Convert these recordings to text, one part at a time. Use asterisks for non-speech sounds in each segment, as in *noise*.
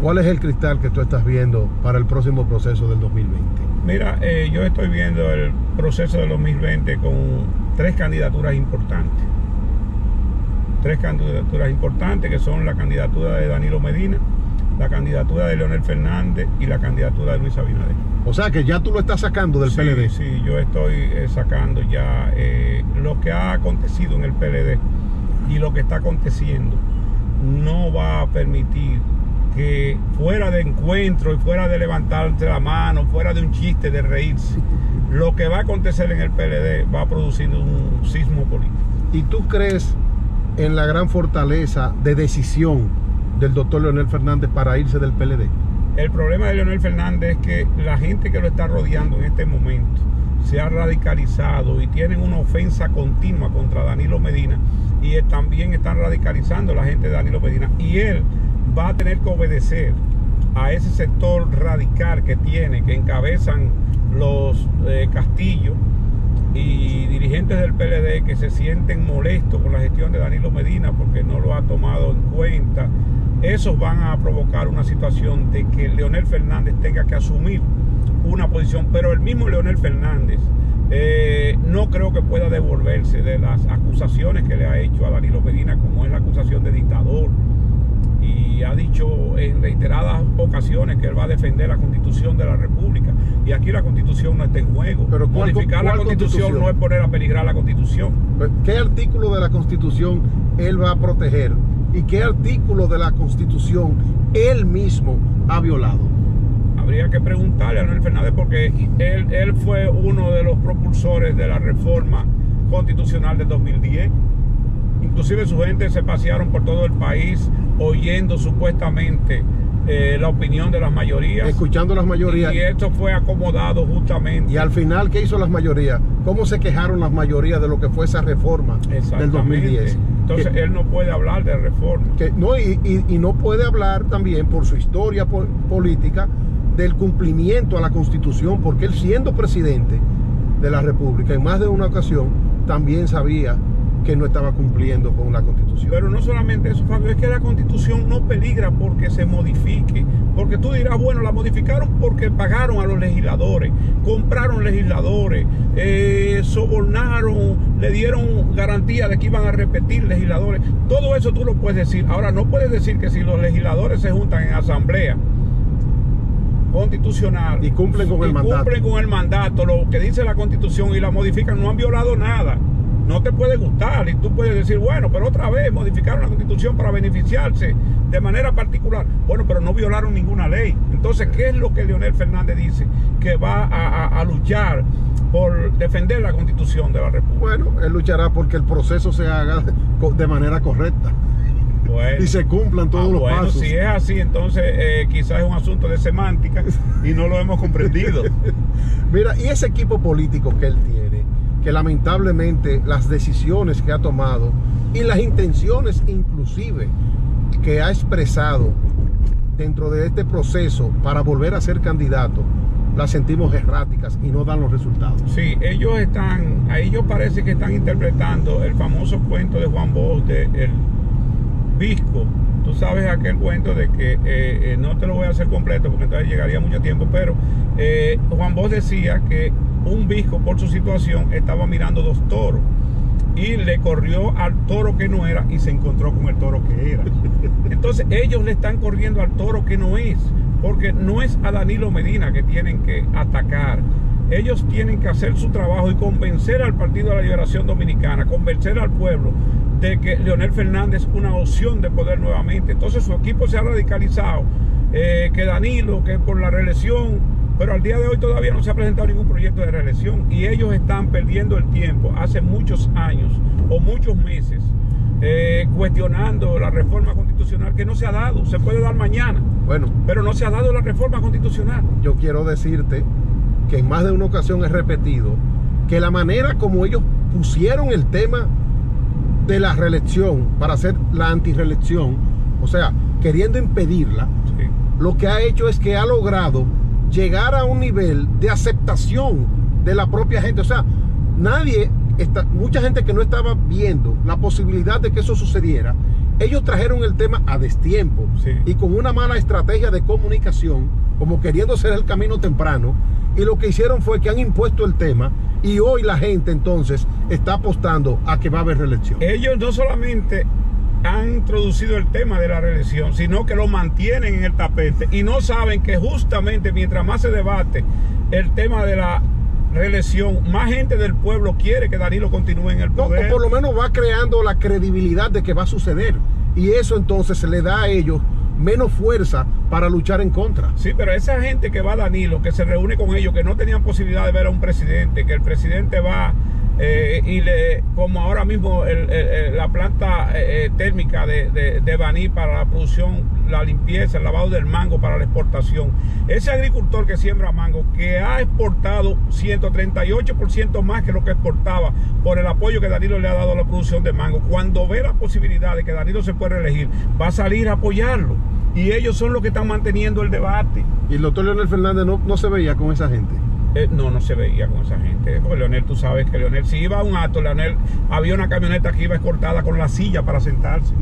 ¿Cuál es el cristal que tú estás viendo para el próximo proceso del 2020? Mira, eh, yo estoy viendo el proceso del 2020 con tres candidaturas importantes. Tres candidaturas importantes que son la candidatura de Danilo Medina, la candidatura de Leonel Fernández y la candidatura de Luis Abinader. O sea que ya tú lo estás sacando del sí, PLD. Sí, yo estoy eh, sacando ya eh, lo que ha acontecido en el PLD y lo que está aconteciendo no va a permitir que fuera de encuentro y fuera de levantarse la mano, fuera de un chiste, de reírse, lo que va a acontecer en el PLD va a producir un sismo político. ¿Y tú crees en la gran fortaleza de decisión del doctor Leonel Fernández para irse del PLD? El problema de Leonel Fernández es que la gente que lo está rodeando en este momento se ha radicalizado y tienen una ofensa continua contra Danilo Medina y también están radicalizando la gente de Danilo Medina. Y él va a tener que obedecer a ese sector radical que tiene, que encabezan los eh, castillos y dirigentes del PLD que se sienten molestos con la gestión de Danilo Medina porque no lo ha tomado en cuenta. Esos van a provocar una situación de que Leonel Fernández tenga que asumir una posición, pero el mismo Leonel Fernández eh, no creo que pueda devolverse de las acusaciones que le ha hecho a Danilo Medina, como es la acusación de dictador, y ha dicho en reiteradas ocasiones que él va a defender la constitución de la República. Y aquí la constitución no está en juego. Pero ¿cuál, Modificar la cuál constitución, constitución? no es poner a peligrar la constitución. ¿Qué artículo de la Constitución él va a proteger? ¿Y qué artículo de la Constitución él mismo ha violado? Habría que preguntarle a Leonel Fernández porque él, él fue uno de los propulsores de la reforma constitucional del 2010. Inclusive su gente se pasearon por todo el país oyendo supuestamente eh, la opinión de las mayorías. Escuchando las mayorías. Y esto fue acomodado justamente. Y al final, ¿qué hizo las mayorías? ¿Cómo se quejaron las mayorías de lo que fue esa reforma del Exactamente. 2010? Entonces Que- él no puede hablar de reforma. que no y, y- y no puede hablar también por su historia po- política del cumplimiento a la constitución porque él siendo presidente de la república en más de una ocasión también sabía que no estaba cumpliendo con la constitución Pero no solamente eso, Fabio, es que la constitución no peligra porque se modifique. Porque tú dirás, bueno, la modificaron porque pagaron a los legisladores, compraron legisladores, eh, sobornaron, le dieron garantía de que iban a repetir legisladores. Todo eso tú lo puedes decir. Ahora, no puedes decir que si los legisladores se juntan en asamblea constitucional Y cumplen con el mandato. cumplen con el mandato, lo que dice la constitución y la modifican, no han violado nada. No te puede gustar y tú puedes decir, bueno, pero otra vez modificaron la constitución para beneficiarse de manera particular. Bueno, pero no violaron ninguna ley. Entonces, ¿qué es lo que Leonel Fernández dice? Que va a, a- a luchar por defender la constitución de la República. bueno él luchará porque el proceso se haga de manera correcta Bueno. y se cumplan todos Ah, los bueno, pasos si es así, entonces eh, quizás es un asunto de semántica y no lo hemos comprendido. *laughs* Mira, y ese equipo político que él tiene, que lamentablemente las decisiones que ha tomado y las intenciones inclusive que ha expresado dentro de este proceso para volver a ser candidato, las sentimos erráticas y no dan los resultados. Sí, ellos están, a ellos parece que están interpretando el famoso cuento de Juan Bosch de El Visco. Tú sabes aquel cuento de que, eh, eh, no te lo voy a hacer completo porque entonces llegaría mucho tiempo, pero eh, Juan Bosch decía que un visco por su situación estaba mirando dos toros y le corrió al toro que no era y se encontró con el toro que era. *laughs* Entonces ellos le están corriendo al toro que no es, porque no es a Danilo Medina que tienen que atacar. Ellos tienen que hacer su trabajo y convencer al Partido de la Liberación Dominicana, convencer al pueblo de que Leonel Fernández es una opción de poder nuevamente. Entonces su equipo se ha radicalizado, eh, que Danilo, que por la reelección, pero al día de hoy todavía no se ha presentado ningún proyecto de reelección y ellos están perdiendo el tiempo hace muchos años o muchos meses eh, cuestionando la reforma constitucional que no se ha dado, se puede dar mañana, Bueno, pero no se ha dado la reforma constitucional. yo quiero decirte que en más de una ocasión he repetido que la manera como ellos pusieron el tema de la reelección para hacer la antireelección, o sea, queriendo impedirla, Sí. lo que ha hecho es que ha logrado llegar a un nivel de aceptación de la propia gente. O sea, nadie esta, mucha gente que no estaba viendo la posibilidad de que eso sucediera, ellos trajeron el tema a destiempo Sí. y con una mala estrategia de comunicación, como queriendo ser el camino temprano, y lo que hicieron fue que han impuesto el tema y hoy la gente entonces está apostando a que va a haber reelección. Ellos no solamente han introducido el tema de la reelección, sino que lo mantienen en el tapete y no saben que justamente mientras más se debate el tema de la reelección, más gente del pueblo quiere que Danilo continúe en el No, o poder. por lo menos va creando la credibilidad de que va a suceder. Y eso entonces se le da a ellos menos fuerza para luchar en contra. Sí, pero esa gente que va a Danilo, que se reúne con ellos, que no tenían posibilidad de ver a un presidente, que el presidente va eh, y le, como ahora mismo la planta eh, eh, térmica de, de, de Baní para la producción, la limpieza, el lavado del mango para la exportación. Ese agricultor que siembra mango, que ha exportado 138% más que lo que exportaba por el apoyo que Danilo le ha dado a la producción de mango, cuando ve la posibilidad de que Danilo se pueda reelegir, va a salir a apoyarlo. Y ellos son los que están manteniendo el debate. Y el doctor Leonel Fernández no, no se veía con esa gente. Eh, no, no se veía con esa gente. Porque Leonel, tú sabes que Leonel, si iba a un acto, Leonel, había una camioneta que iba escoltada con la silla para sentarse.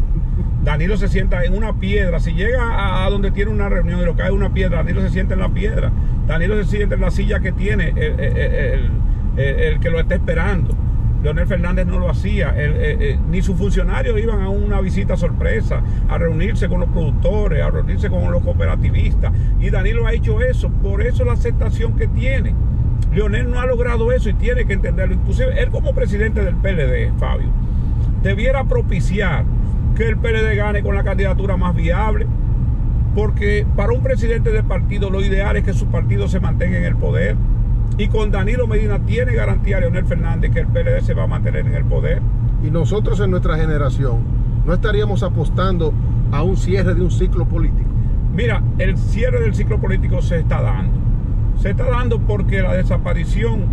Danilo se sienta en una piedra. Si llega a, donde tiene una reunión y lo cae una piedra, Danilo se sienta en la piedra. Danilo se sienta en la silla que tiene el que lo está esperando. Leonel Fernández no lo hacía, eh, eh, ni sus funcionarios iban a una visita sorpresa, a reunirse con los productores, a reunirse con los cooperativistas. Y Danilo ha hecho eso, por eso la aceptación que tiene. Leonel no ha logrado eso y tiene que entenderlo. Inclusive él como presidente del PLD, Fabio, debiera propiciar que el PLD gane con la candidatura más viable, porque para un presidente de partido lo ideal es que su partido se mantenga en el poder. Y con Danilo Medina tiene garantía Leonel Fernández que el PLD se va a mantener en el poder. Y nosotros en nuestra generación no estaríamos apostando a un cierre de un ciclo político. Mira, el cierre del ciclo político se está dando. Se está dando porque la desaparición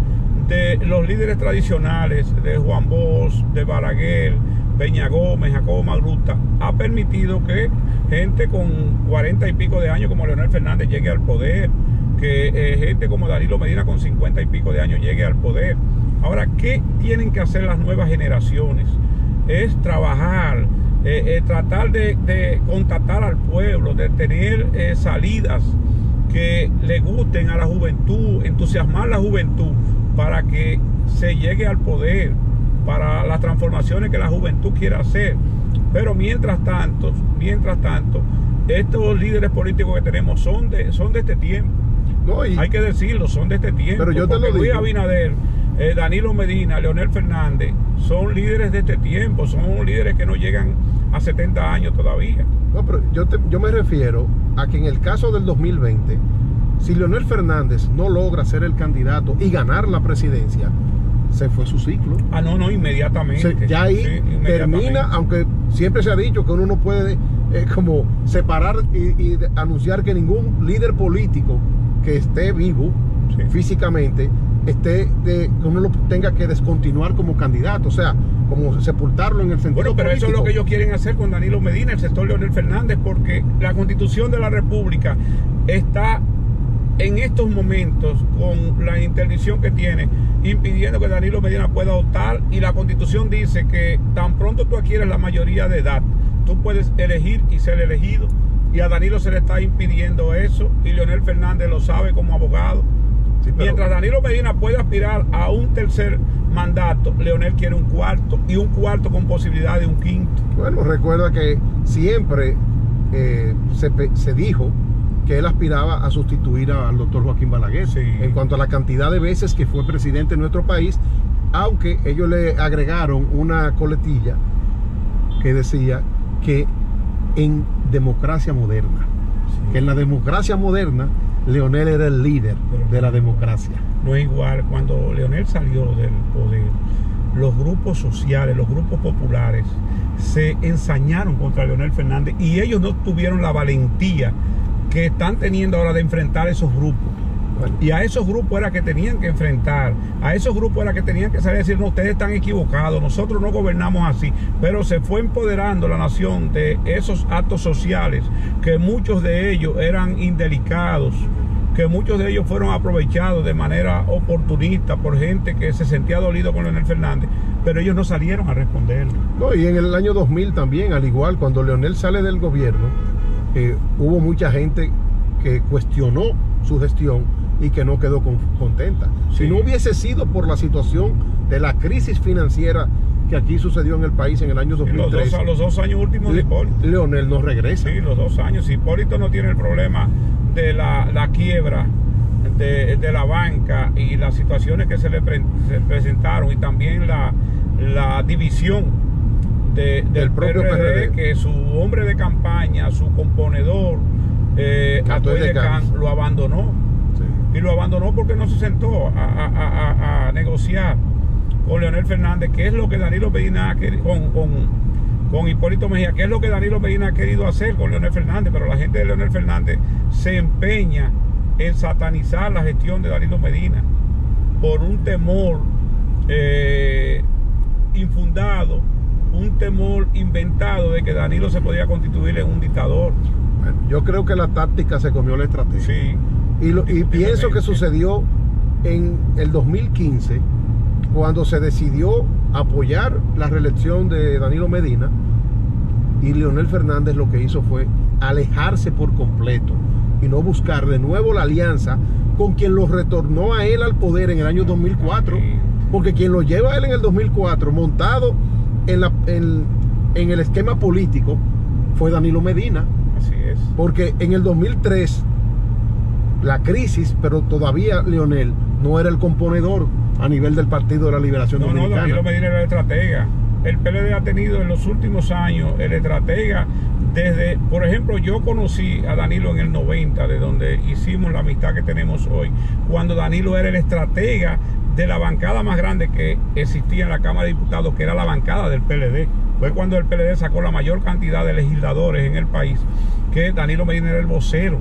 de los líderes tradicionales, de Juan Bosch, de Balaguer, Peña Gómez, Jacobo Magruta, ha permitido que gente con cuarenta y pico de años como Leonel Fernández llegue al poder, que eh, gente como Danilo Medina con cincuenta y pico de años llegue al poder. Ahora, ¿qué tienen que hacer las nuevas generaciones? Es trabajar, eh, eh, tratar de, contactar al pueblo, de tener salidas que le gusten a la juventud, entusiasmar la juventud para que se llegue al poder, para las transformaciones que la juventud quiera hacer. Pero mientras tanto, mientras tanto, estos líderes políticos que tenemos son de, son de este tiempo. No, y- Hay que decirlo, son de este tiempo. Pero yo te lo Porque Luis digo. Abinader, eh, Danilo Medina, Leonel Fernández, son líderes de este tiempo, son líderes que no llegan a 70 años todavía. No, pero yo, te- yo me refiero a que en el caso del 2020, si Leonel Fernández no logra ser el candidato y ganar la presidencia, se fue su ciclo. Ah, no, no, inmediatamente. Se- ya ahí Sí, inmediatamente. termina, aunque siempre se ha dicho que uno no puede eh, como separar y, anunciar que ningún líder político que esté vivo Sí. físicamente esté de, que uno lo tenga que descontinuar como candidato, o sea, como sepultarlo en el sentido Bueno, pero eso es lo que ellos quieren hacer con Danilo Medina, el sector Leonel Fernández, porque la constitución de la República está en estos momentos con la interdicción que tiene, impidiendo que Danilo Medina pueda optar y la constitución dice que tan pronto tú adquieres la mayoría de edad, tú puedes elegir y ser elegido y a Danilo se le está impidiendo eso y Leonel Fernández lo sabe como abogado. Sí, pero- Mientras Danilo Medina puede aspirar a un tercer mandato, Leonel quiere un cuarto y un cuarto con posibilidad de un quinto. Bueno, recuerda que siempre eh, se, dijo que él aspiraba a sustituir al doctor Joaquín Balaguer Sí. en cuanto a la cantidad de veces que fue presidente en nuestro país, aunque ellos le agregaron una coletilla que decía que en democracia moderna, que en la democracia moderna Leonel era el líder Pero- de la democracia. No es igual cuando Leonel salió del poder, los grupos sociales, los grupos populares se ensañaron contra Leonel Fernández y ellos no tuvieron la valentía que están teniendo ahora de enfrentar esos grupos. Y a esos grupos era que tenían que enfrentar, a esos grupos era que tenían que salir a decir, no, ustedes están equivocados, nosotros no gobernamos así, pero se fue empoderando la nación de esos actos sociales, que muchos de ellos eran indelicados, que muchos de ellos fueron aprovechados de manera oportunista por gente que se sentía dolido con Leonel Fernández, pero ellos no salieron a responder. No, y en el año 2000 también, al igual, cuando Leonel sale del gobierno, eh, hubo mucha gente que cuestionó su gestión y que no quedó con, contenta. Sí. Si no hubiese sido por la situación de la crisis financiera que aquí sucedió en el país en el año Y los, 2003, dos, los dos años últimos de Hipólito. Leonel no regresa. Sí, los dos años. Hipólito no tiene el problema de la, la quiebra de, de la banca y las situaciones que se le pre- se presentaron y también la, la división de- del Del propio PRD. que su hombre de campaña, su componedor, eh, de lo abandonó. Y lo abandonó porque no se sentó a, a- a- a- a negociar con Leonel Fernández, que es lo que Danilo Medina ha querido, con, con, con Hipólito Mejía, que es lo que Danilo Medina ha querido hacer con Leonel Fernández, pero la gente de Leonel Fernández se empeña en satanizar la gestión de Danilo Medina por un temor eh, infundado, un temor inventado de que Danilo se podía constituir en un dictador. Bueno, yo creo que la táctica se comió la estrategia. Sí, Y, lo- y que sucedió en el 2015, cuando se decidió apoyar la reelección de Danilo Medina, y Leonel Fernández lo que hizo fue alejarse por completo y no buscar de nuevo la alianza con quien lo retornó a él al poder en el año 2004, Sí. porque quien lo lleva a él en el 2004 montado en, la- en- en el esquema político fue Danilo Medina. así es. Porque en el 2003, la crisis, pero todavía Leonel no era el componedor a nivel del Partido de la Liberación No, no, Dominicana. Danilo Medina era el estratega. El PLD ha tenido en los últimos años el estratega desde, por ejemplo, yo conocí a Danilo en el 90, de donde hicimos la amistad que tenemos hoy, cuando Danilo era el estratega de la bancada más grande que existía en la Cámara de Diputados, que era la bancada del PLD. Fue cuando el PLD sacó la mayor cantidad de legisladores en el país, que Danilo Medina era el vocero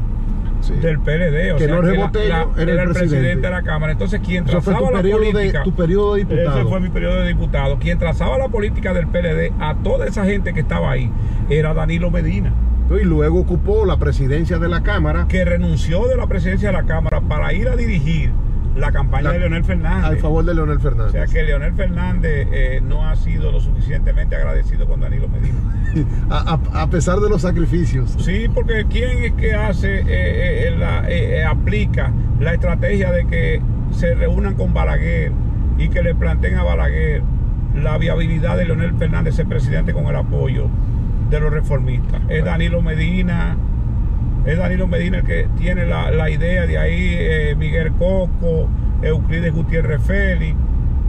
Sí. del PLD. O Que sea, Jorge que la- Botello la- era el presidente. de la Cámara. Entonces, quien fue trazaba tu la de, política... tu periodo de diputado. Ese fue mi periodo de diputado. Quien trazaba la política del PLD a toda esa gente que estaba ahí era Danilo Medina, Y luego ocupó la presidencia de la Cámara que renunció de la presidencia de la Cámara para ir a dirigir la campaña La- de Leonel Fernández. al favor de Leonel O Fernández. sea que Leonel Fernández eh, no ha sido lo suficientemente agradecido con Danilo Medina. *laughs* a, a- a pesar de los sacrificios. Sí, porque ¿quién es que hace, eh, eh, la- eh, eh, aplica la estrategia de que se reúnan con Balaguer y que le planteen a Balaguer la viabilidad de Leonel Fernández ser presidente con el apoyo de los reformistas? Es Danilo Medina, es Danilo Medina el que tiene la, la idea de ahí, eh, Miguel Coco, Euclides Gutiérrez Félix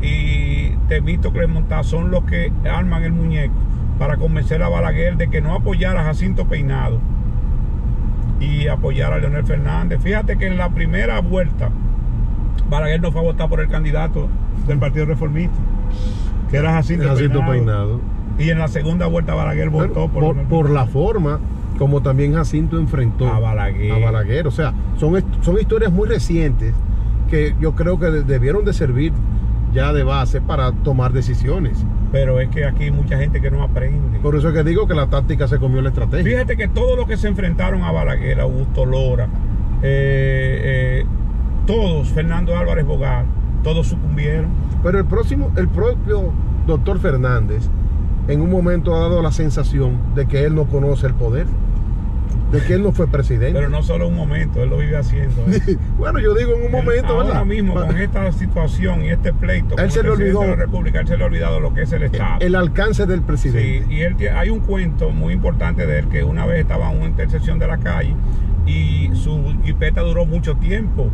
y Temístocles Montaz son los que arman el muñeco para convencer a Balaguer de que no apoyara a Jacinto Peinado y apoyar a Leonel Fernández. Fíjate que en la primera vuelta Balaguer no fue a votar por el candidato del Partido Reformista, que era Jacinto, Jacinto Peinado. Peinado. Y en la segunda vuelta Balaguer votó por, por, por la forma como también Jacinto enfrentó A Balaguer. a Balaguer. O sea, son, son historias muy recientes que yo creo que de- debieron de servir ya de base para tomar decisiones. Pero es que aquí hay mucha gente que no aprende. Por eso es que digo que la táctica se comió la estrategia. Fíjate que todos los que se enfrentaron a Balaguer, Augusto Lora, eh, eh, todos, Fernando Álvarez Bogar, todos sucumbieron. Pero el próximo, el propio doctor Fernández, en un momento ha dado la sensación de que él no conoce el poder, de que él no fue presidente. Pero no solo un momento, él lo vive haciendo. ¿eh? *laughs* bueno, yo digo en un momento, Él, ahora ¿verdad? mismo, con esta situación y este pleito, Él se el le olvidó. de la República, él se le ha olvidado lo que es el Estado. el alcance del Sí, presidente. y él tiene- hay un cuento muy importante de él que una vez estaba en una intersección de la calle y su jipeta duró mucho tiempo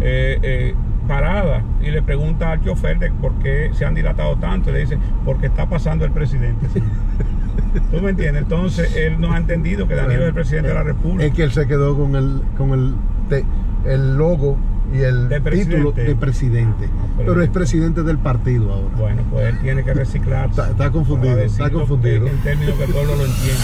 eh, eh, parada y le pregunta al chofer de por qué se han dilatado tanto y le dice porque está pasando el presidente. señor". *laughs* ¿Tú me entiendes? Entonces él no ha entendido que Danilo es el presidente de la República. Es que él se quedó con el, con el, te- el logo y el De título de presidente. Ah, pero- Pero es presidente del partido ahora. Bueno, pues él tiene que reciclarse. Está- está confundido, está confundido. En términos que el pueblo lo entienda.